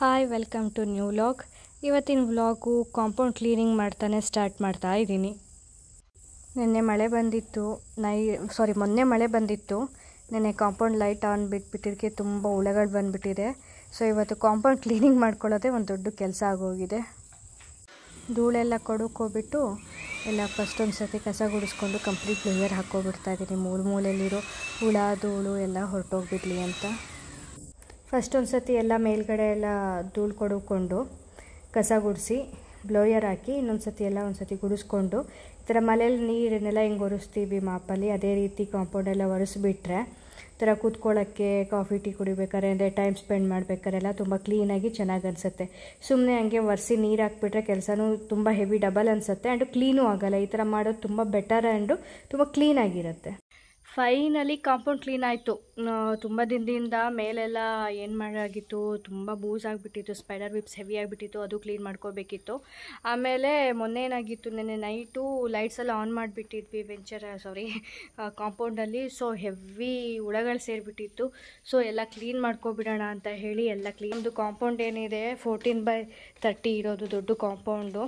Hi welcome to new vlog ಇವತ್ತಿನ vlog compound cleaning ಮಾಡ್ತಾನೆ start ಮಾಡ್ತಾ ಇದ್ದೀನಿ. ನಿನ್ನೆ ಮಳೆ ಬಂದಿತ್ತು, ನೈ ಸಾರಿ ಮೊನ್ನೆ ಮಳೆ ಬಂದಿತ್ತು. ನಿನ್ನೆ ಕಾಂಪೌಂಡ್ ಲೈಟ್ ಆನ್ ಬಿಟ್ಬಿಟ್ಟಿದ್ದಕ್ಕೆ ತುಂಬ ಹುಳಗಳು ಬಂದುಬಿಟ್ಟಿದೆ. ಸೊ ಇವತ್ತು ಕಾಂಪೌಂಡ್ ಕ್ಲೀನಿಂಗ್ ಮಾಡ್ಕೊಳ್ಳೋದೇ ಒಂದು ದೊಡ್ಡ ಕೆಲಸ ಆಗೋಗಿದೆ. ಧೂಳೆಲ್ಲ ಕೊಡುಕೋಬಿಟ್ಟು ಎಲ್ಲ ಫಸ್ಟ್ ಒಂದು ಸತಿ ಕಸ ಗುಡಿಸ್ಕೊಂಡು ಕಂಪ್ಲೀಟ್ ಲೇಯರ್ ಹಾಕೋಬಿಡ್ತಾ ಇದ್ದೀನಿ. ಮೂಲೆ ಮೂಲೆಯಲ್ಲಿರೋ ಹುಳ, ಧೂಳು ಎಲ್ಲ ಹೊರಟೋಗ್ಬಿಡ್ಲಿ ಅಂತ. ಫಸ್ಟ್ ಒಂದು ಸತಿ ಎಲ್ಲ ಮೇಲ್ಗಡೆ ಎಲ್ಲ ಧೂಳು ಕೊಡುಕೊಂಡು ಕಸ ಗುಡಿಸಿ ಬ್ಲೋಯರ್ ಹಾಕಿ ಇನ್ನೊಂದು ಸತಿ ಎಲ್ಲ ಒಂದು ಸತಿ ಗುಡಿಸ್ಕೊಂಡು, ಈ ಥರ ಮನೇಲಿ ನೀರನ್ನೆಲ್ಲ ಹೆಂಗೆ ಒರೆಸ್ತೀವಿ ಮಾಪಲ್ಲಿ, ಅದೇ ರೀತಿ ಕಾಂಪೌಂಡ್ ಎಲ್ಲ ಒರೆಸ್ಬಿಟ್ರೆ, ಈ ಥರ ಕೂತ್ಕೊಳ್ಳೋಕ್ಕೆ ಕಾಫಿ ಟೀ ಕುಡಿಬೇಕಾದ್ರೆ ಅಂದರೆ ಟೈಮ್ ಸ್ಪೆಂಡ್ ಮಾಡಬೇಕಾರೆಲ್ಲ ತುಂಬ ಕ್ಲೀನಾಗಿ ಚೆನ್ನಾಗಿ ಅನಿಸುತ್ತೆ. ಸುಮ್ಮನೆ ಹಂಗೆ ಒರೆಸಿ ನೀರು ಹಾಕ್ಬಿಟ್ರೆ ಕೆಲಸನೂ ತುಂಬ ಹೆವಿ ಡಬಲ್ ಅನಿಸುತ್ತೆ ಆ್ಯಂಡ್ ಕ್ಲೀನೂ ಆಗೋಲ್ಲ. ಈ ಥರ ಮಾಡೋದು ತುಂಬ ಬೆಟರ್ ಆ್ಯಂಡು ತುಂಬ ಕ್ಲೀನಾಗಿರುತ್ತೆ ಫೈನಲಿ ಕಾಂಪೌಂಡ್ ಕ್ಲೀನ್ ಆಯಿತು. ತುಂಬ ದಿನದಿಂದ ಮೇಲೆಲ್ಲ ಏನು ಮಾಡಾಗಿತ್ತು, ತುಂಬ ಬೂಸ್ ಆಗಿಬಿಟ್ಟಿತ್ತು ಸ್ಪೈಡರ್ ವಿಪ್ಸ್ ಹೆವಿ ಆಗಿಬಿಟ್ಟಿತ್ತು, ಅದು ಕ್ಲೀನ್ ಮಾಡ್ಕೋಬೇಕಿತ್ತು. ಆಮೇಲೆ ಮೊನ್ನೆ ಏನಾಗಿತ್ತು, ನೆನ್ನೆ ನೈಟು ಲೈಟ್ಸ್ ಎಲ್ಲ ಆನ್ ಮಾಡಿಬಿಟ್ಟಿದ್ವಿ ವೆಂಚರ್ ಸಾರಿ ಕಾಂಪೌಂಡಲ್ಲಿ ಸೊ ಹೆವಿ ಹುಳಗಳು ಸೇರಿಬಿಟ್ಟಿತ್ತು. ಸೊ ಎಲ್ಲ ಕ್ಲೀನ್ ಮಾಡ್ಕೊಬಿಡೋಣ ಅಂತ ಹೇಳಿ ಎಲ್ಲ ಕ್ಲೀನ್ದು ಕಾಂಪೌಂಡ್ ಏನಿದೆ ಫೋರ್ಟೀನ್ ಬೈ ತರ್ಟಿ ಇರೋದು ದೊಡ್ಡ ಕಾಂಪೌಂಡು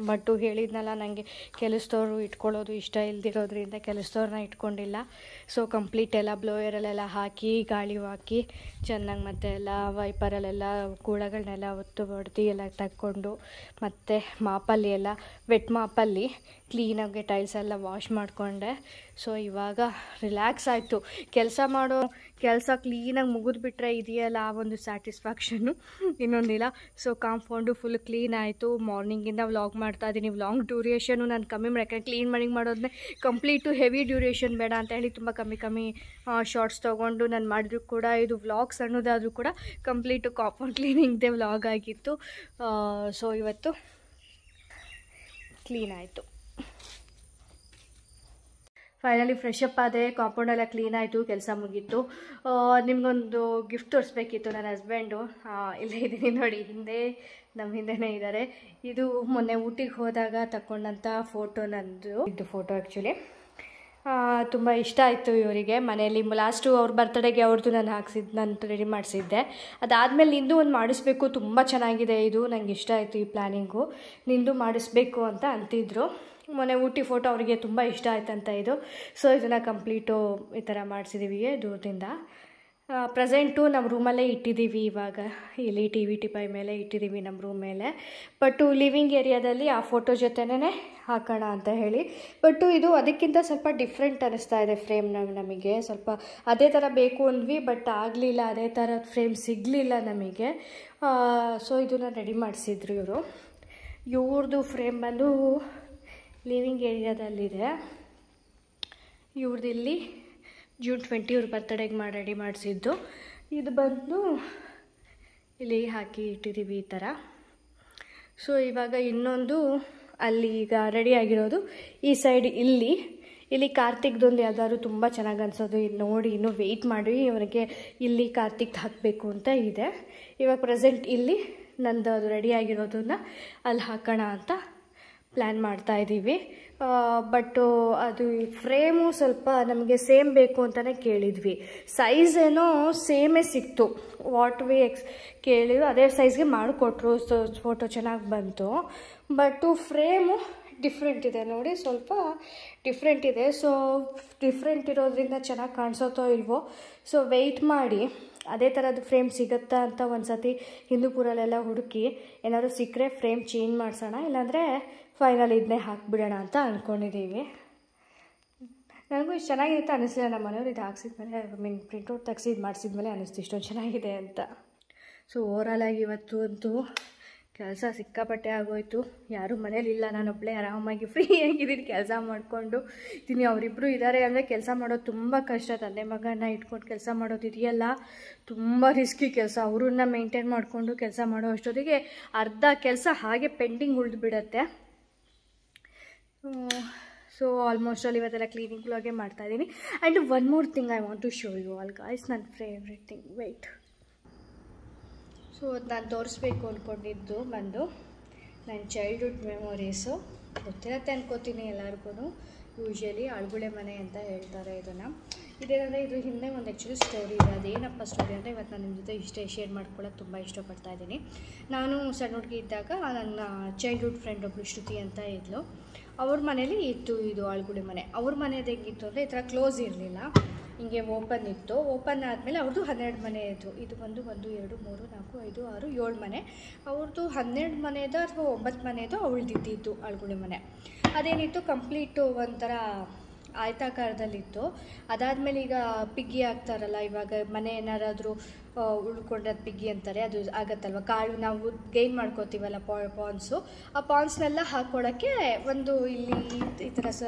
ಬಟ್ಟು ಹೇಳಿದ್ನಲ್ಲ ನನಗೆ ಕೆಲಸದವ್ರು ಇಟ್ಕೊಳ್ಳೋದು ಇಷ್ಟ ಇಲ್ದಿರೋದ್ರಿಂದ ಕೆಲಸದವ್ರನ್ನ ಇಟ್ಕೊಂಡಿಲ್ಲ. ಸೊ ಕಂಪ್ಲೀಟ್ ಎಲ್ಲ ಬ್ಲೋಯರಲ್ಲೆಲ್ಲ ಹಾಕಿ, ಗಾಳಿ ಹಾಕಿ, ಚೆನ್ನಾಗಿ ಮತ್ತೆ ಎಲ್ಲ ವೈಪರಲ್ಲೆಲ್ಲ ಕೂಳಗಳನ್ನೆಲ್ಲ ಒತ್ತು ಹೊಡೆದು ಎಲ್ಲ ತಕ್ಕೊಂಡು ಮತ್ತು ಮಾಪಲ್ಲಿ ಎಲ್ಲ ವೆಟ್ ಮಾಪಲ್ಲಿ ಕ್ಲೀನಾಗಿ ಟೈಲ್ಸ್ ಎಲ್ಲ ವಾಶ್ ಮಾಡಿಕೊಂಡೆ. ಸೊ ಇವಾಗ ರಿಲ್ಯಾಕ್ಸ್ ಆಯಿತು. ಕೆಲಸ ಮಾಡೋ ಕೆಲಸ ಕ್ಲೀನಾಗಿ ಮುಗಿದ್ಬಿಟ್ರೆ ಇದೆಯಲ್ಲ ಆ ಒಂದು ಸ್ಯಾಟಿಸ್ಫ್ಯಾಕ್ಷನ್ನು ಇನ್ನೊಂದಿಲ್ಲ. ಸೊ ಕಾಂಪೌಂಡು ಫುಲ್ ಕ್ಲೀನ್ ಆಯಿತು. ಮಾರ್ನಿಂಗಿಂದ ವ್ಲಾಗ್ ಮಾಡ್ತಾ ಇದ್ದೀನಿ ಲಾಂಗ್ ಡ್ಯೂರೇಷನು ನಾನು ಕಮ್ಮಿ ಮಾಡಿ ಕ್ಲೀನ್ ಮಾಡಿ ಮಾಡೋದನ್ನೇ ಕಂಪ್ಲೀಟು ಹೆವಿ ಡ್ಯೂರೇಷನ್ ಬೇಡ ಅಂತ ಹೇಳಿ ತುಂಬ ಕಮ್ಮಿ ಕಮ್ಮಿ ಶಾರ್ಟ್ಸ್ ತೊಗೊಂಡು ನಾನು ಮಾಡಿದ್ರು ಕೂಡ ಇದು ವ್ಲಾಗ್ ಸಣ್ಣದಾದರೂ ಕೂಡ ಕಂಪ್ಲೀಟು ಕಾಂಪೌಂಡ್ ಕ್ಲೀನಿಂಗ್ದೇ ವ್ಲಾಗ್ ಆಗಿತ್ತು. ಸೊ ಇವತ್ತು ಕ್ಲೀನ್ ಆಯಿತು. ಫೈನಲಿ ಫ್ರೆಶ್ ಅಪ್ ಕಾಂಪೌಂಡ್ ಕಾಂಪೌಂಡೆಲ್ಲ ಕ್ಲೀನ್ ಆಯಿತು, ಕೆಲಸ ಮುಗೀತು. ನಿಮಗೊಂದು ಗಿಫ್ಟ್ ತೋರಿಸ್ಬೇಕಿತ್ತು ನನ್ನ ಹಸ್ಬೆಂಡು ಇಲ್ಲೇ ಇದ್ದೀನಿ ನೋಡಿ, ಹಿಂದೆ ನಮ್ಮ ಹಿಂದೆನೇ ಇದ್ದಾರೆ. ಇದು ಮೊನ್ನೆ ಊಟಿಗೆ ಹೋದಾಗ ತಗೊಂಡಂಥ ಫೋಟೋ ನಂದು. ಇದು ಫೋಟೋ ಆ್ಯಕ್ಚುಲಿ ತುಂಬ ಇಷ್ಟ ಆಯಿತು ಇವರಿಗೆ. ಮನೆಯಲ್ಲಿ ಲಾಸ್ಟು ಅವ್ರ ಬರ್ತಡೇಗೆ ಅವ್ರದ್ದು ನಾನು ಹಾಕ್ಸಿದ್ದು ನಾನು ರೆಡಿ ಮಾಡಿಸಿದ್ದೆ. ಅದಾದಮೇಲೆ ನಿಂದು ಒಂದು ಮಾಡಿಸ್ಬೇಕು, ತುಂಬ ಚೆನ್ನಾಗಿದೆ ಇದು. ನನಗೆ ಇಷ್ಟ ಆಯಿತು ಈ ಪ್ಲ್ಯಾನಿಂಗು ನಿಂದು ಮಾಡಿಸ್ಬೇಕು ಅಂತ ಅಂತಿದ್ರು. ಮೊನ್ನೆ ಊಟಿ ಫೋಟೋ ಅವರಿಗೆ ತುಂಬ ಇಷ್ಟ ಆಯ್ತಂತ ಇದು. ಸೊ ಇದನ್ನು ಕಂಪ್ಲೀಟು ಈ ಥರ ಮಾಡಿಸಿದ್ದೀವಿ ದೂರದಿಂದ. ಪ್ರೆಸೆಂಟು ನಮ್ಮ ರೂಮಲ್ಲೇ ಇಟ್ಟಿದ್ದೀವಿ ಇವಾಗ. ಇಲ್ಲಿ ಟಿ ವಿ ಟಿಪೈ ಮೇಲೆ ಇಟ್ಟಿದ್ದೀವಿ ನಮ್ಮ ರೂಮ್ ಮೇಲೆ. ಬಟ್ಟು ಲಿವಿಂಗ್ ಏರಿಯಾದಲ್ಲಿ ಆ ಫೋಟೋ ಜೊತೆನೇ ಹಾಕೋಣ ಅಂತ ಹೇಳಿ. ಬಟ್ಟು ಇದು ಅದಕ್ಕಿಂತ ಸ್ವಲ್ಪ ಡಿಫ್ರೆಂಟ್ ಅನ್ನಿಸ್ತಾ ಇದೆ ಫ್ರೇಮ್ ನಮಗೆ. ಸ್ವಲ್ಪ ಅದೇ ಥರ ಬೇಕು ಅಂದ್ವಿ ಬಟ್ ಆಗಲಿಲ್ಲ, ಅದೇ ಥರ ಫ್ರೇಮ್ ಸಿಗಲಿಲ್ಲ ನಮಗೆ. ಸೊ ಇದನ್ನು ರೆಡಿ ಮಾಡಿಸಿದ್ರು ಇವರು. ಇವ್ರದ್ದು ಫ್ರೇಮ್ ಬಂದು ಲಿವಿಂಗ್ ಏರಿಯಾದಲ್ಲಿದೆ ಇವ್ರದ್ದು ಇಲ್ಲಿ ಜೂನ್ ಟ್ವೆಂಟಿ ಇವ್ರ ಬರ್ತಡೇಗೆ ಮಾಡಿ ರೆಡಿ ಮಾಡಿಸಿದ್ದು. ಇದು ಬಂದು ಇಲ್ಲಿ ಹಾಕಿ ಇಟ್ಟಿದ್ದೀವಿ ಈ ಥರ ಸೊ ಇವಾಗ ಇನ್ನೊಂದು ಅಲ್ಲಿ ಈಗ ರೆಡಿ ಆಗಿರೋದು ಈ ಸೈಡ್ ಇಲ್ಲಿ. ಇಲ್ಲಿ ಕಾರ್ತಿಕ್ದೊಂದು ಯಾವ್ದಾದ್ರು ತುಂಬ ಚೆನ್ನಾಗಿ ಅನ್ಸೋದು. ಇಲ್ಲಿ ನೋಡಿ ಇನ್ನೂ ವೆಯ್ಟ್ ಮಾಡಿ ಇವನಿಗೆ ಇಲ್ಲಿ ಕಾರ್ತಿಕ್ ಹಾಕಬೇಕು ಅಂತ ಇದೆ. ಇವಾಗ ಪ್ರೆಸೆಂಟ್ ಇಲ್ಲಿ ನಂದು ಅದು ರೆಡಿ ಆಗಿರೋದನ್ನ ಅಲ್ಲಿ ಹಾಕೋಣ ಅಂತ ಪ್ಲ್ಯಾನ್ ಮಾಡ್ತಾ ಇದ್ದೀವಿ ಬಟ್ಟು ಅದು ಫ್ರೇಮು ಸ್ವಲ್ಪ ನಮಗೆ ಸೇಮ್ ಬೇಕು ಅಂತಲೇ ಕೇಳಿದ್ವಿ. ಸೈಜ್ ಏನೋ ಸೇಮೇ ಸಿಕ್ತು. ವಾಟ್ ವಿ ಎಕ್ಸ್ ಕೇಳಿ ಅದೇ ಸೈಜ್ಗೆ ಮಾಡಿಕೊಟ್ರು. ಸೊ ಫೋಟೋ ಚೆನ್ನಾಗಿ ಬಂತು. ಬಟ್ಟು ಫ್ರೇಮು ಡಿಫ್ರೆಂಟ್ ಇದೆ. ನೋಡಿ, ಸ್ವಲ್ಪ ಡಿಫ್ರೆಂಟ್ ಇದೆ. ಸೊ ಡಿಫ್ರೆಂಟ್ ಇರೋದ್ರಿಂದ ಚೆನ್ನಾಗಿ ಕಾಣಿಸೋತೋ ಇಲ್ವೋ? ಸೊ ವೆಯ್ಟ್ ಮಾಡಿ. ಅದೇ ಥರದ್ದು ಫ್ರೇಮ್ ಸಿಗುತ್ತಾ ಅಂತ ಒಂದು ಸತಿ ಹಿಂದೂಪುರಲ್ಲೆಲ್ಲ ಹುಡುಕಿ ಏನಾದರೂ ಸಿಕ್ಕರೆ ಫ್ರೇಮ್ ಚೇಂಜ್ ಮಾಡಿಸೋಣ, ಇಲ್ಲಾಂದರೆ ಫೈನಲ್ ಇದನ್ನೇ ಹಾಕ್ಬಿಡೋಣ ಅಂತ ಅಂದ್ಕೊಂಡಿದ್ದೀವಿ ನನಗೂ ಇಷ್ಟು ಚೆನ್ನಾಗಿರುತ್ತೆ ಅನ್ನಿಸ್ಲಿಲ್ಲ ನಮ್ಮ ಮನೆಯವ್ರು ಇದು ಹಾಕ್ಸಿದ್ಮೇಲೆ ಐ ಮೀನ್ ಪ್ರಿಂಟೌಟ್ ತೆಗ್ಸಿ ಇದು ಮಾಡಿಸಿದ್ಮೇಲೆ ಅನ್ನಿಸ್ತು ಇಷ್ಟೊಂದು ಚೆನ್ನಾಗಿದೆ ಅಂತ. ಸೊ ಓವರಾಲಾಗಿ ಇವತ್ತು ಅಂತೂ ಕೆಲಸ ಸಿಕ್ಕಾಪಟ್ಟೆ ಆಗೋಯ್ತು. ಯಾರೂ ಮನೇಲಿಲ್ಲ ನಾನೊಬ್ಬಳೇ ಆರಾಮಾಗಿ ಫ್ರೀಯಾಗಿದ್ದೀನಿ ಕೆಲಸ ಮಾಡಿಕೊಂಡು ಇದ್ದೀನಿ. ಅವರಿಬ್ಬರು ಇದ್ದಾರೆ ಅಂದರೆ ಕೆಲಸ ಮಾಡೋದು ತುಂಬ ಕಷ್ಟ. ತಂದೆ ಮಗನ ಇಟ್ಕೊಂಡು ಕೆಲಸ ಮಾಡೋದು ಇದೆಯಲ್ಲ. ತುಂಬ ರಿಸ್ಕಿ ಕೆಲಸ. ಅವ್ರನ್ನ ಮೇಂಟೈನ್ ಮಾಡಿಕೊಂಡು ಕೆಲಸ ಮಾಡೋ ಅಷ್ಟೊತ್ತಿಗೆ ಅರ್ಧ ಕೆಲಸ ಹಾಗೆ ಪೆಂಡಿಂಗ್ ಉಳಿದು ಬಿಡುತ್ತೆ. ಸೊ ಆಲ್ಮೋಸ್ಟ್ ಅಲ್ಲಿ ಇವತ್ತೆಲ್ಲ ಕ್ಲೀನಿಂಗ್ ಬ್ಲಾಗೆ ಮಾಡ್ತಾಯಿದ್ದೀನಿ and one more thing I want to show you all guys ನನ್ನ ಫೇವ್ರೆಟ್ ಥಿಂಗ್ ವೆಯ್ಟ್ ಸೊ ಅದು ನಾನು ತೋರಿಸ್ಬೇಕು ಅಂದ್ಕೊಂಡಿದ್ದು ಬಂದು. ನನ್ನ ಚೈಲ್ಡ್ಹುಡ್ ಮೆಮೊರೀಸು ಗೊತ್ತಿರತ್ತೆ ಅನ್ಕೋತೀನಿ ಎಲ್ಲರಿಗೂ ಯೂಶ್ವಲಿ ಅಳ್ಗುಳೆ ಮನೆ ಅಂತ ಹೇಳ್ತಾರೆ ಇದನ್ನು. ಇದೇನಂದರೆ, ಇದು ಹಿಂದೆ ಒಂದು ಆ್ಯಕ್ಚುಲಿ ಸ್ಟೋರಿ ಇದೆ. ಅದೇನಪ್ಪ ಸ್ಟೋರಿ ಅಂದರೆ ಇವತ್ತು ನಾನು ನಿಮ್ಮ ಜೊತೆ ಇಷ್ಟೇ ಶೇರ್ ಮಾಡ್ಕೊಳ್ಳೋಕೆ ತುಂಬ ಇಷ್ಟಪಡ್ತಾ ಇದ್ದೀನಿ. ನಾನು ಸಣ್ಣ ಹುಡುಗಿ ಇದ್ದಾಗ ನನ್ನ ಚೈಲ್ಡ್ಹುಡ್ ಫ್ರೆಂಡ್ ಒಬ್ಬಳು ಶ್ರುತಿ ಅಂತ ಇದ್ಲು. ಅವ್ರ ಮನೇಲಿ ಇತ್ತು ಇದು ಆಳ್ಗುಡೆ ಮನೆ. ಅವ್ರ ಮನೆದು ಹೆಂಗಿತ್ತು ಅಂದರೆ, ಈ ಥರ ಕ್ಲೋಸ್ ಇರಲಿಲ್ಲ. ಹಿಂಗೆ ಓಪನ್ ಇತ್ತು. ಓಪನ್ ಆದಮೇಲೆ ಅವ್ರದ್ದು ಹನ್ನೆರಡು ಮನೆ ಇತ್ತು ಇದು ಬಂದು ಒಂದು, ಎರಡು, ಮೂರು, ನಾಲ್ಕು, ಐದು, ಆರು, ಏಳು ಮನೆ. ಅವ್ರದ್ದು ಹನ್ನೆರಡು ಮನೆಯದು ಅಥವಾ ಒಂಬತ್ತು ಮನೆಯದು ಇದ್ದಿದ್ದು ಅಳ್ಗುಳಿ ಮನೆ. ಅದೇನಿತ್ತು, ಕಂಪ್ಲೀಟು ಒಂಥರ ಆಯತಾಕಾರದಲ್ಲಿತ್ತು. ಅದಾದಮೇಲೆ ಈಗ ಪಿಗ್ಗಿ ಆಗ್ತಾರಲ್ಲ, ಇವಾಗ ಮನೆ ಏನಾರಾದರೂ ಉಳ್ಕೊಂಡ್ರೆ ಪಿಗ್ಗಿ ಅಂತಾರೆ, ಅದು ಆಗತ್ತಲ್ವ? ಕಾಳು ನಾವು ಗೈನ್ ಮಾಡ್ಕೋತೀವಲ್ಲ ಪಾ, ಪಾನ್ಸು. ಆ ಪಾನ್ಸ್ನೆಲ್ಲ ಹಾಕ್ಕೊಳ್ಳೋಕ್ಕೆ ಒಂದು ಇಲ್ಲಿ ಈ ಥರ ಸ,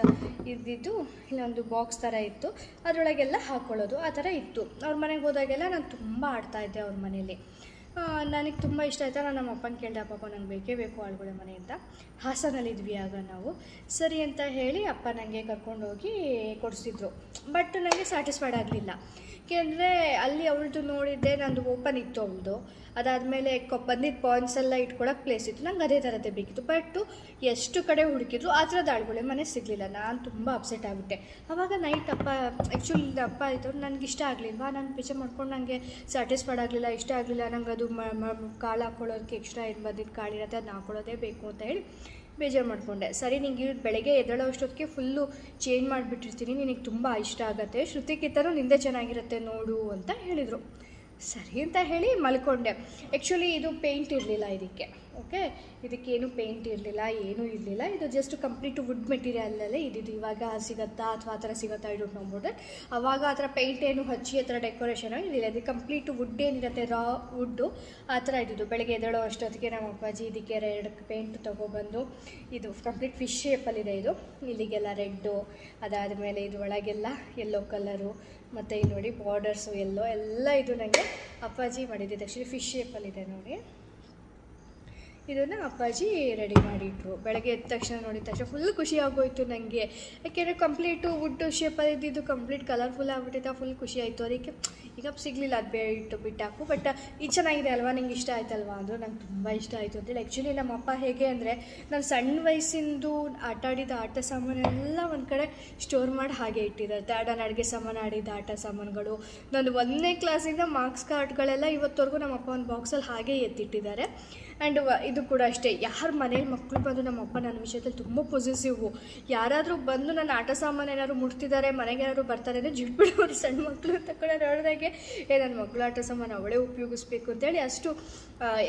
ಇದ್ದಿದ್ದು, ಇಲ್ಲೊಂದು ಬಾಕ್ಸ್ ಥರ ಇತ್ತು. ಅದರೊಳಗೆಲ್ಲ ಹಾಕ್ಕೊಳ್ಳೋದು ಆ ಥರ ಇತ್ತು. ಅವ್ರ ಮನೆಗೆ ಹೋದಾಗೆಲ್ಲ ನಾನು ತುಂಬ ಆಡ್ತಾಯಿದ್ದೆ ಅವ್ರ ಮನೇಲಿ. ನನಗೆ ತುಂಬ ಇಷ್ಟ ಆಯಿತಾ. ನಾನು ನಮ್ಮ ಅಪ್ಪನ ಕೇಳಿದೆ ಪಾಪ ನಂಗೆ ಬೇಕೇ ಬೇಕು ಆಳ್ಗೊಳೆ ಅಂತ. ಹಾಸನಲ್ಲಿದ್ವಿ ಆಗ ನಾವು. ಸರಿ ಅಂತ ಹೇಳಿ ಅಪ್ಪ ನನಗೆ ಕರ್ಕೊಂಡೋಗಿ ಕೊಡಿಸಿದ್ರು. ಬಟ್ ನನಗೆ ಸ್ಯಾಟಿಸ್ಫೈಡ್ ಆಗಲಿಲ್ಲ. ಏಕೆಂದರೆ ಅಲ್ಲಿ ಅವಳದು ನೋಡಿದ್ದೆ, ನಂದು ಓಪನ್ ಇತ್ತು ಅವಳದು. ಅದಾದಮೇಲೆ ಬಂದಿದ್ದ ಪಾಯಿಂಟ್ಸ್ ಎಲ್ಲ ಇಟ್ಕೊಳಕ್ಕೆ ಪ್ಲೇಸ್ ಇತ್ತು. ನಂಗೆ ಅದೇ ಥರದ್ದೇ ಬೇಕಿತ್ತು. ಬಟ್ ಎಷ್ಟು ಕಡೆ ಹುಡುಕಿದ್ರು ಆ ಥರದ ಆಳ್ಗೊಳೆ ಮನೆ ಸಿಗಲಿಲ್ಲ. ನಾನು ತುಂಬ ಅಪ್ಸೆಟ್ ಆಗಿಬಿಟ್ಟೆ. ಆವಾಗ ನೈಟ್ ಅಪ್ಪ ಆ್ಯಕ್ಚುಲಿ ಅಪ್ಪ ಆಯಿತು ನನಗೆ ಇಷ್ಟ ಆಗಲಿಲ್ವಾ? ನಾನು ಪಿಚೆ ಮಾಡ್ಕೊಂಡು ನನಗೆ ಸ್ಯಾಟಿಸ್ಫೈಡ್ ಆಗಲಿಲ್ಲ, ಇಷ್ಟ ಆಗಲಿಲ್ಲ. ನಂಗೆ ಅದು ಮ- ಕಾಳು ಹಾಕ್ಕೊಳ್ಳೋದಕ್ಕೆ ಎಕ್ಸ್ಟ್ರಾ ಏನು ಬಂದಿದ್ದು ಕಾಳಿರತ್ತೆ ಅದನ್ನ ಹಾಕ್ಕೊಳ್ಳೋದೇ ಬೇಕು ಅಂತ ಹೇಳಿ ಬೇಜಾರು ಮಾಡಿಕೊಂಡೆ. ಸರಿ ನಿಂಗೆ ಬೆಳಗ್ಗೆ ಎದ್ದೇಳೋ ಅಷ್ಟೊತ್ತಿಗೆ ಫುಲ್ಲು ಚೇಂಜ್ ಮಾಡಿಬಿಟ್ಟಿರ್ತೀನಿ, ನಿನಗೆ ತುಂಬ ಇಷ್ಟ ಆಗುತ್ತೆ ಶ್ರುತಿಗಿಂತನೂ ನಿಂದೆ ಚೆನ್ನಾಗಿರುತ್ತೆ ನೋಡು ಅಂತ ಹೇಳಿದರು. ಸರಿ ಅಂತ ಹೇಳಿ ಮಲ್ಕೊಂಡೆ. ಆ್ಯಕ್ಚುಲಿ ಇದು ಪೇಂಟ್ ಇರಲಿಲ್ಲ ಇದಕ್ಕೆ. ಓಕೆ? ಇದಕ್ಕೇನು ಪೇಂಟ್ ಇರಲಿಲ್ಲ, ಏನೂ ಇರಲಿಲ್ಲ. ಇದು ಜಸ್ಟ್ ಕಂಪ್ಲೀಟ್ ವುಡ್ ಮೆಟೀರಿಯಲ್ಲಲ್ಲೇ ಇದ್ದಿದ್ದು. ಇವಾಗ ಸಿಗುತ್ತಾ ಅಥವಾ ಆ ಥರ ಸಿಗುತ್ತಾ ಐ ಡೋಂಟ್ ನೋಡ್ಬಿಟ್ರೆ ಅವಾಗ ಆ ಥರ ಪೇಂಟ್ ಏನು ಹಚ್ಚಿ, ಆ ಥರ ಡೆಕೋರೇಷನ್ ಇರಲಿಲ್ಲ. ಇದು ಕಂಪ್ಲೀಟ್ ವುಡ್ ಏನಿರುತ್ತೆ ರಾ ವುಡ್ಡು ಆ ಥರ ಇದ್ದಿದ್ದು. ಬೆಳಗ್ಗೆ ಎದ್ದೇಳೋ ಅಷ್ಟೊತ್ತಿಗೆ ನಮ್ಮ ಅಪ್ಪಾಜಿ ಇದಕ್ಕೆ ಎರಡು ಪೇಂಟ್ ತೊಗೊಬಂದು, ಇದು ಕಂಪ್ಲೀಟ್ ಫಿಶ್ ಶೇಪಲ್ಲಿದೆ ಇದು. ಇಲ್ಲಿಗೆಲ್ಲ ರೆಡ್ಡು, ಅದಾದಮೇಲೆ ಇದು ಒಳಗೆಲ್ಲ ಯೆಲ್ಲೋ ಕಲರು ಮತ್ತು ಇಲ್ಲಿ ನೋಡಿ ಬಾರ್ಡರ್ಸು ಎಲ್ಲೋ ಎಲ್ಲ ಇದು ನನಗೆ ಅಪ್ಪಾಜಿ ಮಾಡಿದ್ದಿದ್ದು ಆ್ಯಕ್ಚುಲಿ ಫಿಶ್ ಶೇಪಲ್ಲಿದೆ ನೋಡಿ. ಇದನ್ನು ಅಪ್ಪಾಜಿ ರೆಡಿ ಮಾಡಿಟ್ರು. ಬೆಳಗ್ಗೆ ಎದ್ದ ತಕ್ಷಣ ನೋಡಿದ ತಕ್ಷಣ ಫುಲ್ ಖುಷಿ ಆಗೋಯ್ತು ನನಗೆ ಯಾಕೆಂದರೆ ಕಂಪ್ಲೀಟು ವುಡ್ ಶೇಪಲ್ಲಿ ಇದ್ದಿದ್ದು ಕಂಪ್ಲೀಟ್ ಕಲರ್ಫುಲ್ ಆಗಿಬಿಟ್ಟಿದ್ದ ಫುಲ್ ಖುಷಿ ಆಯಿತು. ಅದಕ್ಕೆ ಈಗ ಸಿಗಲಿಲ್ಲ, ಅದು ಬೇರೆ ಇಟ್ಟು ಬಿಟ್ಟಾಕು ಬಟ್ ಇದು ಚೆನ್ನಾಗಿದೆ ಅಲ್ವಾ? ನಂಗೆ ಇಷ್ಟ ಆಯ್ತಲ್ವಾ ಅಂದರು ನಂಗೆ ತುಂಬ ಇಷ್ಟ ಆಯಿತು ಅಂತೇಳಿ ಆ್ಯಕ್ಚುಲಿ ನಮ್ಮ ಅಪ್ಪ ಹೇಗೆ ಅಂದರೆ, ನಾನು ಸಣ್ಣ ವಯಸ್ಸಿಂದು ಆಟ ಆಡಿದ ಆಟ ಸಾಮಾನೆಲ್ಲ ಒಂದು ಕಡೆ ಸ್ಟೋರ್ ಮಾಡಿ ಹಾಗೆ ಇಟ್ಟಿದ್ದಾರೆ. ನಾನು ಅಡುಗೆ ಸಾಮಾನು ಆಡಿದ ಆಟ ಸಾಮಾನುಗಳು. ನಾನು ಒಂದನೇ ಕ್ಲಾಸಿಂದ ಮಾರ್ಕ್ಸ್ ಕಾರ್ಡ್ಗಳೆಲ್ಲ ಇವತ್ತವರೆಗೂ ನಮ್ಮ ಅಪ್ಪ ಒಂದು ಬಾಕ್ಸಲ್ಲಿ ಹಾಗೆ ಎತ್ತಿಟ್ಟಿದ್ದಾರೆ. ಆ್ಯಂಡ್ ಇದು ಕೂಡ ಅಷ್ಟೇ. ಯಾರ ಮನೇಲಿ ಮಕ್ಕಳು ಬಂದು ನಮ್ಮ ಅಪ್ಪ ನನ್ನ ವಿಷಯದಲ್ಲಿ ತುಂಬ ಪೊಸಿಸಿವು ಯಾರಾದರೂ ಬಂದು ನನ್ನ ಆಟ ಸಾಮಾನು ಏನಾದ್ರು ಮುಟ್ತಿದ್ದಾರೆ, ಮನೆಗೆ ಏನಾದ್ರು ಬರ್ತಾರೆ ಅಂದರೆ ಜಿಡ್ಬಿಡೋರು ಸಣ್ಣ ಮಕ್ಕಳು ಅಂತ ಕೂಡ ನೋಡಿದಾಗೆ. ಏ ನನ್ನ ಮಕ್ಕಳು ಆಟ ಸಾಮಾನು ಅವಳೇ ಉಪಯೋಗಿಸ್ಬೇಕು ಅಂತೇಳಿ ಅಷ್ಟು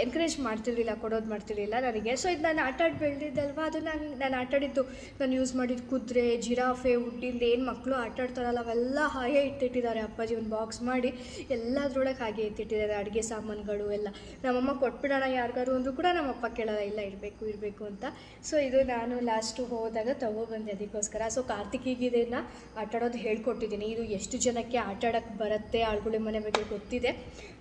ಎನ್ಕರೇಜ್ ಮಾಡ್ತಿರ್ಲಿಲ್ಲ, ಕೊಡೋದು ಮಾಡ್ತಿರ್ಲಿಲ್ಲ ನನಗೆ. ಸೊ ಇದು ನಾನು ಆಟ ಆಡಿ ಬೆಳೆದಿದ್ದಲ್ವ? ಅದು ನಾನು ನಾನು ಆಟಾಡಿದ್ದು ನಾನು ಯೂಸ್ ಮಾಡಿದ ಕುದುರೆ, ಜಿರಾಫೆ ಹುಡ್ಡಿಂದ ಏನು ಮಕ್ಕಳು ಆಟ ಆಡ್ತಾರಲ್ಲ, ಅವೆಲ್ಲ ಹಾಗೆ ಇಟ್ಟಿಟ್ಟಿದ್ದಾರೆ ಅಪ್ಪಾಜಿ. ಒಂದು ಬಾಕ್ಸ್ ಮಾಡಿ ಎಲ್ಲದ್ರೊಳಗೆ ಹಾಗೆ ಎತ್ತಿಟ್ಟಿದ್ದಾರೆ ಅಡುಗೆ ಸಾಮಾನುಗಳು ಎಲ್ಲ. ನಮ್ಮಮ್ಮ ಕೊಟ್ಬಿಡೋಣ ಯಾರಿಗಾರು ಅಂದರೂ ಕೂಡ ನಮ್ಮಪ್ಪ ಕೇಳಲ್ಲ ಇಲ್ಲ, ಇರಬೇಕು ಇರಬೇಕು ಅಂತ. ಸೊ ಇದು ನಾನು ಲಾಸ್ಟು ಹೋದಾಗ ತಗೊಬಂದೆ ಅದಕ್ಕೋಸ್ಕರ. ಸೊ ಕಾರ್ತಿಕಿಗೆ ಇದನ್ನು ಆಟ ಆಡೋದು ಹೇಳ್ಕೊಟ್ಟಿದ್ದೀನಿ. ಇದು ಎಷ್ಟು ಜನಕ್ಕೆ ಆಟ ಆಡೋಕ್ಕೆ ಬರುತ್ತೆ ಆಳ್ಗುಳಿ ಮನೆ ಬಗ್ಗೆ ಗೊತ್ತಿದೆ?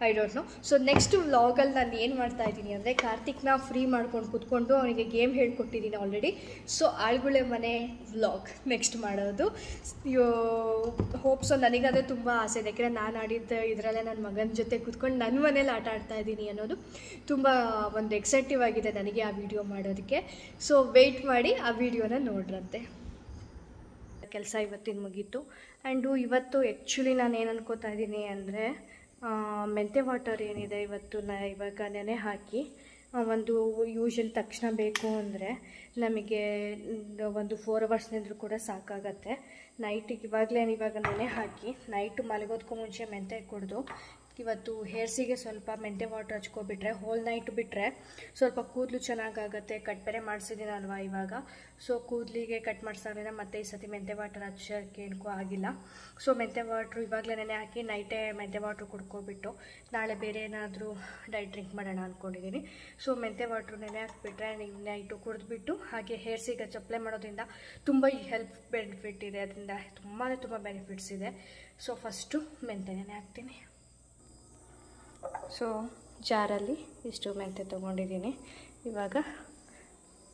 I don't know so next ವ್ಲಾಗಲ್ಲಿ ನಾನು ಏನು ಮಾಡ್ತಾ ಇದ್ದೀನಿ ಅಂದರೆ, ಕಾರ್ತಿಕ್ನ ಫ್ರೀ ಮಾಡ್ಕೊಂಡು ಕೂತ್ಕೊಂಡು ಅವನಿಗೆ ಗೇಮ್ ಹೇಳ್ಕೊಟ್ಟಿದ್ದೀನಿ ಆಲ್ರೆಡಿ ಸೊ ಆಳ್ಗುಳೆ ಮನೆ ವ್ಲಾಗ್ ನೆಕ್ಸ್ಟ್ ಮಾಡೋದು. ಯೋ ಹೋಪ್ಸೋ ನನಗದೇ ತುಂಬ ಆಸೆ ಇದೆ. ಯಾಕೆಂದರೆ ನಾನು ಆಡಿದ್ದ ಇದರಲ್ಲೇ ನನ್ನ ಮಗನ ಜೊತೆ ಕೂತ್ಕೊಂಡು ನನ್ನ ಮನೇಲಿ ಆಟ ಆಡ್ತಾ ಇದ್ದೀನಿ ಅನ್ನೋದು ತುಂಬ ಒಂದು ಎಕ್ಸೈಟಿವ್ ಆಗಿದೆ ನನಗೆ ಆ ವಿಡಿಯೋ ಮಾಡೋದಕ್ಕೆ. ಸೊ ವೆಯ್ಟ್ ಮಾಡಿ ಆ ವಿಡಿಯೋನ ನೋಡ್ರಂತೆ. ಕೆಲಸ ಇವತ್ತಿನ ಮುಗೀತು. ಆ್ಯಂಡು ಇವತ್ತು ಆ್ಯಕ್ಚುಲಿ ನಾನು ಏನು ಅನ್ಕೋತಾ ಇದ್ದೀನಿ ಅಂದರೆ ಮೆಂತೆ ವಾಟರ್ ಏನಿದೆ ಇವತ್ತು ನಾ ಇವಾಗ ನೆನೆ ಹಾಕಿ ಒಂದು ಯೂಶಲ್ ತಕ್ಷಣ ಬೇಕು ಅಂದರೆ ನಮಗೆ ಒಂದು ಫೋರ್ ಅವರ್ಸ್ ನಿಂದರೂ ಕೂಡ ಸಾಕಾಗತ್ತೆ. ನೈಟಿಗೆ ಇವಾಗಲೇ ಇವಾಗ ನೆನೆ ಹಾಕಿ ನೈಟು ಮಲಗೋದಕ್ಕೂ ಮುಂಚೆ ಮೆಂತೆ ಕುಡಿದು ಇವತ್ತು ಹೇರ್ಸಿಗೆ ಸ್ವಲ್ಪ ಮೆಂತೆ ವಾಟರ್ ಹಚ್ಕೊಬಿಟ್ರೆ ಹೋಲ್ ನೈಟ್ ಬಿಟ್ಟರೆ ಸ್ವಲ್ಪ ಕೂದಲು ಚೆನ್ನಾಗಾಗತ್ತೆ ಕಟ್ ಬೇರೆ ಮಾಡಿಸಿದ್ದೀನಲ್ವಾ ಇವಾಗ. ಸೊ ಕೂದಲಿಗೆ ಕಟ್ ಮಾಡಿಸಾದ್ರೆ ಮತ್ತೆ ಈ ಸತಿ ಮೆಂತೆ ವಾಟರ್ ಹಚ್ಚೋಕ್ಕೆ ಏನಕ್ಕೂ ಆಗಿಲ್ಲ. ಸೊ ಮೆಂತೆ ವಾಟ್ರು ಇವಾಗಲೇ ನೆನೆ ಹಾಕಿ ನೈಟೇ ಮೆಂತೆ ವಾಟ್ರು ಕುಡ್ಕೊಬಿಟ್ಟು ನಾಳೆ ಬೇರೆ ಏನಾದರೂ ಡೈಟ್ ಡ್ರಿಂಕ್ ಮಾಡೋಣ ಅಂದ್ಕೊಂಡಿದ್ದೀನಿ ಸೊ ಮೆಂತೆ ವಾಟ್ರು ನೆನೆ ಹಾಕಿಬಿಟ್ರೆ ನೀವು ನೈಟು ಕುಡಿದ್ಬಿಟ್ಟು ಹಾಗೆ ಹೇರ್ಸಿಗೆ ಚಪ್ಲೈ ಮಾಡೋದ್ರಿಂದ ತುಂಬ ಹೆಲ್ಪ್ ಬೆನಿಫಿಟ್ ಇದೆ. ಅದರಿಂದ ತುಂಬಾ ತುಂಬ ಬೆನಿಫಿಟ್ಸ್ ಇದೆ. ಸೊ ಫಸ್ಟು ಮೆಂತೆ ನೆನೆ ಹಾಕ್ತೀನಿ. ಸೊ ಜಾರಲ್ಲಿ ಇಷ್ಟು ಮೆಂತೆ ತೊಗೊಂಡಿದ್ದೀನಿ. ಇವಾಗ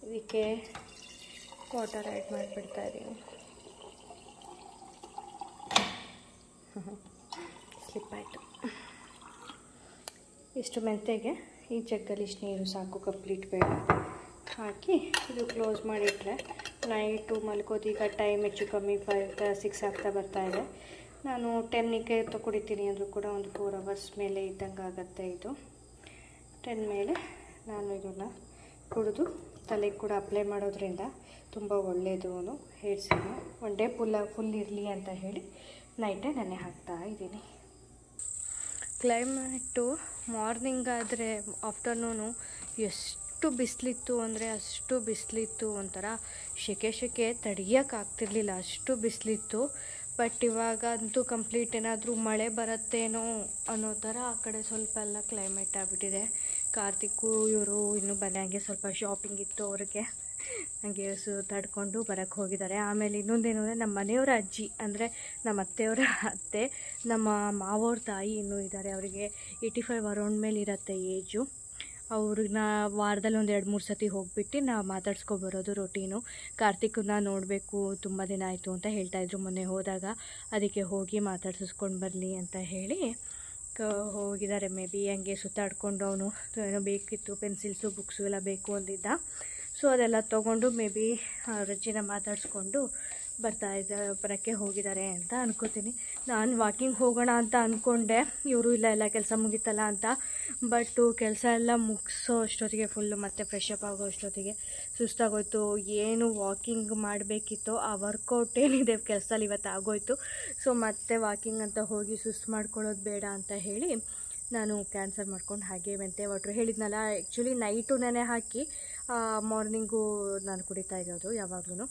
ಇದಕ್ಕೆ ವಾಟರ್ ಆ್ಯಡ್ ಮಾಡಿಬಿಡ್ತಾ ಇದ್ದೀನಿ. ಸ್ಲಿಪ್ ಆಯಿತು. ಇಷ್ಟು ಮೆಂತೆಗೆ ಈ ಜಗ್ಗಲ್ಲಿ ಇಷ್ಟು ನೀರು ಸಾಕು ಕಂಪ್ಲೀಟ್ ಬೇಡ. ಹಾಕಿ ಇದು ಕ್ಲೋಸ್ ಮಾಡಿಟ್ರೆ ನೈಟು ಮಲ್ಕೋದು, ಈಗ ಟೈಮ್ ಹೆಚ್ಚು ಕಮ್ಮಿ ಫೈವ್ ಸಿಕ್ಸ್ ಆಗ್ತಾ ಬರ್ತಾ ಇದೆ. ನಾನು ಟೆನ್ನಿಗೆ ತೊಗೊಡಿತೀನಿ ಅಂದರೂ ಕೂಡ ಒಂದು ಫೋರ್ ಅವರ್ಸ್ ಮೇಲೆ ಇದ್ದಂಗೆ ಆಗುತ್ತೆ ಇದು. ಟೆನ್ ಮೇಲೆ ನಾನು ಇದನ್ನು ಕುಡಿದು ತಲೆಗೆ ಕೂಡ ಅಪ್ಲೈ ಮಾಡೋದ್ರಿಂದ ತುಂಬ ಒಳ್ಳೆಯದು ಹೇರ್ಸಿನು ಒನ್ ಡೇ ಫುಲ್ಲ ಫುಲ್ ಇರಲಿ ಅಂತ ಹೇಳಿ ನೈಟೇ ನೆನೆ ಹಾಕ್ತಾ ಇದ್ದೀನಿ. ಕ್ಲೈಮೇಟು ಮಾರ್ನಿಂಗ್ ಆದರೆ ಆಫ್ಟರ್ನೂನು ಎಷ್ಟು ಬಿಸಿಲಿತ್ತು ಅಂದರೆ ಅಷ್ಟು ಬಿಸಿಲಿತ್ತು ಒಂಥರ ಸೆಕೆ ಸೆಕೆ ತಡಿಯೋಕ್ಕಾಗ್ತಿರ್ಲಿಲ್ಲ ಅಷ್ಟು ಬಿಸಿಲಿತ್ತು. ಬಟ್ ಇವಾಗ ಅಂತೂ ಕಂಪ್ಲೀಟ್ ಏನಾದರೂ ಮಳೆ ಬರುತ್ತೇನೋ ಅನ್ನೋ ಥರ ಆ ಕಡೆ ಸ್ವಲ್ಪ ಎಲ್ಲ ಕ್ಲೈಮೇಟ್ ಆಗಿಬಿಟ್ಟಿದೆ. ಕಾರ್ತಿಕ್ಕು ಇವರು ಇನ್ನೂ ಬಂದಂಗೆ ಸ್ವಲ್ಪ ಶಾಪಿಂಗ್ ಇತ್ತು ಅವ್ರಿಗೆ. ಹಂಗೆ ತಡ್ಕೊಂಡು ಬರೋಕ್ಕೆ ಹೋಗಿದ್ದಾರೆ. ಆಮೇಲೆ ಇನ್ನೊಂದೇನು ಅಂದರೆ ನಮ್ಮ ಮನೆಯವರ ಅಜ್ಜಿ, ಅಂದರೆ ನಮ್ಮ ಅತ್ತೆಯವರ ಅತ್ತೆ, ನಮ್ಮ ಮಾವವ್ರ ತಾಯಿ ಇನ್ನೂ ಇದ್ದಾರೆ. ಅವರಿಗೆ ಏಯ್ಟಿ ಫೈವ್ ಅರೌಂಡ್ ಮೇಲೆ ಇರುತ್ತೆ ಏಜು ಅವ್ರನ್ನ ವಾರದಲ್ಲಿ ಒಂದು ಎರಡು ಮೂರು ಸತಿ ಹೋಗ್ಬಿಟ್ಟು ನಾವು ಮಾತಾಡ್ಸ್ಕೊಬರೋದು ರೊಟೀನು ಕಾರ್ತಿಕನ್ನ ನೋಡಬೇಕು, ತುಂಬ ದಿನ ಆಯಿತು ಅಂತ ಹೇಳ್ತಾಯಿದ್ರು ಮೊನ್ನೆ ಹೋದಾಗ. ಅದಕ್ಕೆ ಹೋಗಿ ಮಾತಾಡ್ಸಿಸ್ಕೊಂಡು ಬರಲಿ ಅಂತ ಹೇಳಿ ಹೋಗಿದ್ದಾರೆ ಮೇ ಬಿ, ಹಂಗೆ ಸುತ್ತಾಡ್ಕೊಂಡು ಅವನು, ಏನೋ ಬೇಕಿತ್ತು, ಪೆನ್ಸಿಲ್ಸು, ಬುಕ್ಸು ಎಲ್ಲ ಬೇಕು ಅಂದಿದ್ದ. ಸೊ ಅದೆಲ್ಲ ತೊಗೊಂಡು ಮೇ ಬಿ ರಜ್ಜಿನ ಮಾತಾಡಿಸ್ಕೊಂಡು ಬರ್ತಾ ಇದ್ದ ಬರೋಕ್ಕೆ ಹೋಗಿದ್ದಾರೆ ಅಂತ ಅನ್ಕೋತೀನಿ. ನಾನು ವಾಕಿಂಗ್ ಹೋಗೋಣ ಅಂತ ಅಂದ್ಕೊಂಡೆ ಇವರು ಇಲ್ಲ, ಎಲ್ಲ ಕೆಲಸ ಮುಗೀತಲ್ಲ ಅಂತ. ಬಟ್ಟು ಕೆಲಸ ಎಲ್ಲ ಮುಗಿಸೋ ಅಷ್ಟೊತ್ತಿಗೆ ಫುಲ್ಲು ಮತ್ತೆ ಫ್ರೆಶ್ ಅಪ್ ಆಗೋ ಅಷ್ಟೊತ್ತಿಗೆ ಸುಸ್ತಾಗೋಯ್ತು. ಏನು ವಾಕಿಂಗ್ ಮಾಡಬೇಕಿತ್ತು. ಆ ವರ್ಕೌಟ್ ಏನಿದೆ, ಕೆಲಸದಲ್ಲಿ ಇವತ್ತು ಆಗೋಯ್ತು. ಸೊ ಮತ್ತೆ ವಾಕಿಂಗ್ ಅಂತ ಹೋಗಿ ಸುಸ್ತು ಮಾಡ್ಕೊಳ್ಳೋದು ಬೇಡ ಅಂತ ಹೇಳಿ ನಾನು ಕ್ಯಾನ್ಸಲ್ ಮಾಡ್ಕೊಂಡು ಹಾಗೆ ಮೆಂತೆ ವಾಟ್ರ್ ಹೇಳಿದ್ನಲ್ಲ. ಆ್ಯಕ್ಚುಲಿ ನೈಟು ನೆನೆ ಹಾಕಿ ಮಾರ್ನಿಂಗು ನಾನು ಕುಡಿತಾ ಇರೋದು ಯಾವಾಗಲೂ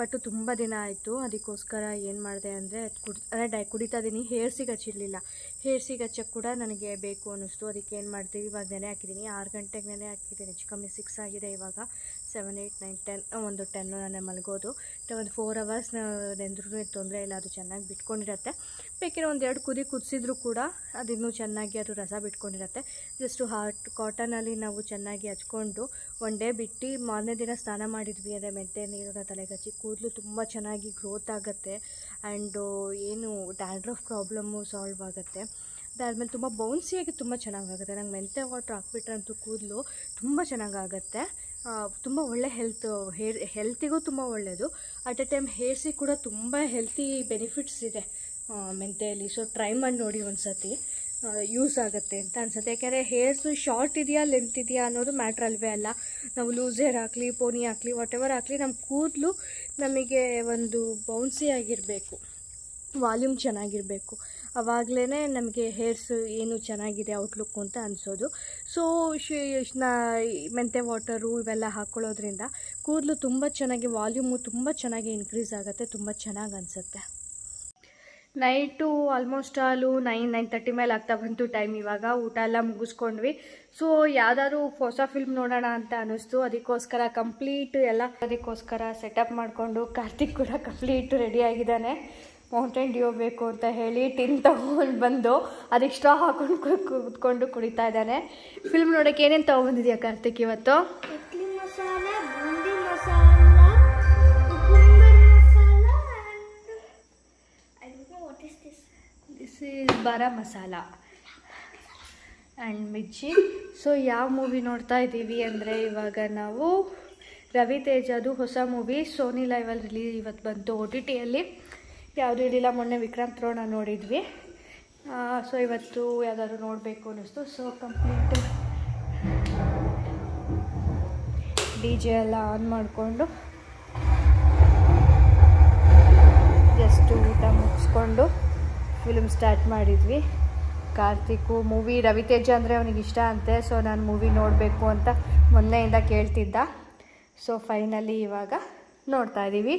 ಬಟ್ ತುಂಬ ದಿನ ಆಯಿತು, ಅದಕ್ಕೋಸ್ಕರ ಏನು ಮಾಡಿದೆ ಅಂದರೆ, ಕುಡ್ ಅದೇ ಡೈ, ಕುಡಿತಾ ಇದ್ದೀನಿ ಹೇರ್ಸಿಗೆ ಹಚ್ಚಿರಲಿಲ್ಲ ಹೇರ್ಸಿಗೆ ಹಚ್ಚಕ್ಕೆ ಕೂಡ ನನಗೆ ಬೇಕು ಅನ್ನಿಸ್ತು. ಅದಕ್ಕೆ ಏನು ಮಾಡ್ತೀವಿ ಇವಾಗ ನೆನೆ ಹಾಕಿದ್ದೀನಿ ಆರು ಗಂಟೆಗೆ ನೆನೆ ಹಾಕಿದ್ದೀನಿ ಹೆಚ್ಚು ಕಮ್ಮಿ ಸಿಕ್ಸ್ ಆಗಿದೆ ಇವಾಗ. ಸೆವೆನ್ ಏಯ್ಟ್ ನೈನ್ ಟೆನ್ ಒಂದು ಟೆನ್ನು ನಾನು ಮಲಗೋದು. ಒಂದು ಫೋರ್ ಅವರ್ಸ್ ನೆಂದ್ರೂ ತೊಂದರೆ ಇಲ್ಲ ಅದು ಚೆನ್ನಾಗಿ ಬಿಟ್ಕೊಂಡಿರತ್ತೆ. ಬೇಕಿರೋ ಒಂದು ಎರಡು ಕುದಿ ಕುದಿಸಿದ್ರು ಕೂಡ ಅದಿನ್ನೂ ಚೆನ್ನಾಗಿ ಅದು ರಸ ಬಿಟ್ಕೊಂಡಿರತ್ತೆ. ಜಸ್ಟು ಹಾಟ್ ಕಾಟನಲ್ಲಿ ನಾವು ಚೆನ್ನಾಗಿ ಹಚ್ಕೊಂಡು ಒನ್ ಡೇ ಬಿಟ್ಟು ಮಾರನೇ ದಿನ ಸ್ನಾನ ಮಾಡಿದ್ವಿ ಅಂದರೆ ಮೆಂತೆ ನೀರನ್ನ ತಲೆಗೆ ಹಚ್ಚಿ ಕೂದಲು ತುಂಬ ಚೆನ್ನಾಗಿ ಗ್ರೋತ್ ಆಗುತ್ತೆ. ಆ್ಯಂಡು ಏನು ಡ್ಯಾಂಡ್ರಫ್ ಪ್ರಾಬ್ಲಮ್ಮು ಸಾಲ್ವ್ ಆಗುತ್ತೆ. ಅದಾದಮೇಲೆ ತುಂಬ ಬೌನ್ಸಿಯಾಗಿ ತುಂಬ ಚೆನ್ನಾಗಾಗುತ್ತೆ ನಂಗೆ ಮೆಂತೆ ವಾಟ್ರ್ ಹಾಕ್ಬಿಟ್ರಂತೂ ಕೂದಲು ತುಂಬ ಚೆನ್ನಾಗಾಗುತ್ತೆ ತುಂಬ ಒಳ್ಳೆ ಹೆಲ್ತ್ ಹೇರ್ ಹೆಲ್ತಿಗೂ ತುಂಬ ಒಳ್ಳೆಯದು ಅಟ್ ಎ ಟೈಮ್ ಹೇರ್ಸಿಗೆ ಕೂಡ ತುಂಬ ಹೆಲ್ತಿ ಬೆನಿಫಿಟ್ಸ್ ಇದೆ. ಮೆಂತೆಯಲ್ಲಿ. ಸೊ ಟ್ರೈ ಮಾಡಿ ನೋಡಿ ಒಂದು ಸತಿ ಯೂಸ್ ಆಗುತ್ತೆ ಅಂತ ಅನ್ಸುತ್ತೆ. ಯಾಕೆಂದರೆ ಹೇರ್ಸು ಶಾರ್ಟ್ ಇದೆಯಾ ಲೆಂತ್ ಇದೆಯಾ ಅನ್ನೋದು ಮ್ಯಾಟ್ರ್ ಅಲ್ವೇ ಅಲ್ಲ. ನಾವು ಲೂಸ್ ಹೇರ್ ಹಾಕಲಿ ಪೋನಿ ಹಾಕಲಿ ವಾಟ್ ಎವರ್ ಹಾಕಲಿ ನಮ್ಮ ಕೂದಲು ನಮಗೆ ಒಂದು ಬೌನ್ಸಿ ಆಗಿರಬೇಕು. ವಾಲ್ಯೂಮ್ ಚೆನ್ನಾಗಿರಬೇಕು. ಆವಾಗಲೇ ನಮಗೆ ಹೇರ್ಸ್ ಏನು ಚೆನ್ನಾಗಿದೆ ಔಟ್ಲುಕ್ ಅಂತ ಅನಿಸೋದು. ಸೊ ಮೆಂತೆ ವಾಟರು ಇವೆಲ್ಲ ಹಾಕ್ಕೊಳ್ಳೋದ್ರಿಂದ ಕೂದಲು ತುಂಬ ಚೆನ್ನಾಗಿ ವಾಲ್ಯೂಮು ತುಂಬ ಚೆನ್ನಾಗಿ ಇನ್ಕ್ರೀಸ್ ಆಗುತ್ತೆ, ತುಂಬ ಚೆನ್ನಾಗಿ ಅನಿಸುತ್ತೆ. Night almost all nine nine thirty ಮೇಲೆ ಆಗ್ತಾ ಬಂತು ಟೈಮ್ ಇವಾಗ. ಊಟ ಎಲ್ಲ ಮುಗಿಸ್ಕೊಂಡ್ವಿ. ಸೊ ಯಾವ್ದಾದ್ರು ಹೊಸ ಫಿಲ್ಮ್ ನೋಡೋಣ ಅಂತ ಅನ್ನಿಸ್ತು. ಅದಕ್ಕೋಸ್ಕರ ಕಂಪ್ಲೀಟ್ ಎಲ್ಲ ಅದಕ್ಕೋಸ್ಕರ ಸೆಟಪ್ ಮಾಡಿಕೊಂಡು ಕಾರ್ತಿಕ್ ಕೂಡ ಕಂಪ್ಲೀಟ್ ರೆಡಿ ಆಗಿದ್ದಾನೆ. ಮೌಂಟೇನ್ ಡ್ಯೂ ಬೇಕು ಅಂತ ಹೇಳಿ ಟಿನ್ ತಗೊಂಡು ಬಂದು ಅದಕ್ಕೆ ಸ್ಟ್ರಾ ಹಾಕೊಂಡು ಕೂತ್ಕೊಂಡು ಕುಡಿತಾ ಇದ್ದಾನೆ. ಫಿಲ್ಮ್ ನೋಡೋಕೆ ಏನೇನು ತೊಗೊಂಬಂದಿದ್ಯಾ ಕಾರ್ತಿಕ್ ಇವತ್ತು? ಈಸ್ ಬರ ಮಸಾಲ ಆ್ಯಂಡ್ ಮಿರ್ಚಿ ಸೊ ಯಾವ ಮೂವಿ ನೋಡ್ತಾ ಇದ್ದೀವಿ ಅಂದರೆ ಇವಾಗ ನಾವು ರವಿ ತೇಜದು ಹೊಸ ಮೂವಿ ಸೋನಿ ಲೈವಲ್ ರಿಲೀಸ್ ಇವತ್ತು ಬಂತು ಒ ಟಿ ಟಿಯಲ್ಲಿ ಯಾವುದೂ ಇರಲಿಲ್ಲ, ಮೊನ್ನೆ ವಿಕ್ರಾಂತ್ ರೋಣ ನೋಡಿದ್ವಿ. ಸೊ ಇವತ್ತು ಯಾವ್ದಾದ್ರು ನೋಡಬೇಕು ಅನ್ನಿಸ್ತು. ಸೊ ಕಂಪ್ಲೀಟ್ ಡಿ ಜೆ ಎಲ್ಲ ಆನ್ ಮಾಡಿಕೊಂಡು ಜಸ್ಟ್ ಊಟ ಮುಗಿಸ್ಕೊಂಡು ಫಿಲ್ಮ್ ಸ್ಟಾರ್ಟ್ ಮಾಡಿದ್ವಿ. ಕಾರ್ತಿಕು ಮೂವಿ ರವಿತೇಜ ಅಂದರೆ ಅವನಿಗೆ ಇಷ್ಟ ಅಂತೆ ಸೊ ನಾನು ಮೂವಿ ನೋಡಬೇಕು ಅಂತ ಮೊನ್ನೆಯಿಂದ ಕೇಳ್ತಿದ್ದ. ಸೊ ಫೈನಲಿ ಇವಾಗ ನೋಡ್ತಾ ಇದ್ದೀವಿ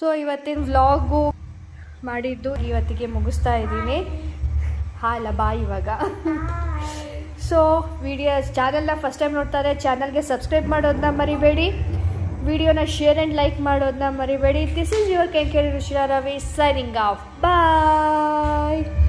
ಸೊ ಇವತ್ತಿನ ವ್ಲಾಗು ಮಾಡಿದ್ದು ಇವತ್ತಿಗೆ ಮುಗಿಸ್ತಾ ಇದ್ದೀನಿ. ಹಾಲ ಬಾಯ್ ಇವಾಗ. ಸೊ ವಿಡಿಯೋಸ್ ಚಾನಲ್ನ ಫಸ್ಟ್ ಟೈಮ್ ನೋಡ್ತಾರೆ ಚಾನಲ್ಗೆ ಸಬ್ಸ್ಕ್ರೈಬ್ ಮಾಡೋದನ್ನ ಮರಿಬೇಡಿ. ವಿಡಿಯೋನ ಶೇರ್ ಆ್ಯಂಡ್ ಲೈಕ್ ಮಾಡೋದನ್ನ ಮರಿಬೇಡಿ. This is your Kengeri ಋಷಿರಾ Ravi signing off bye Bye.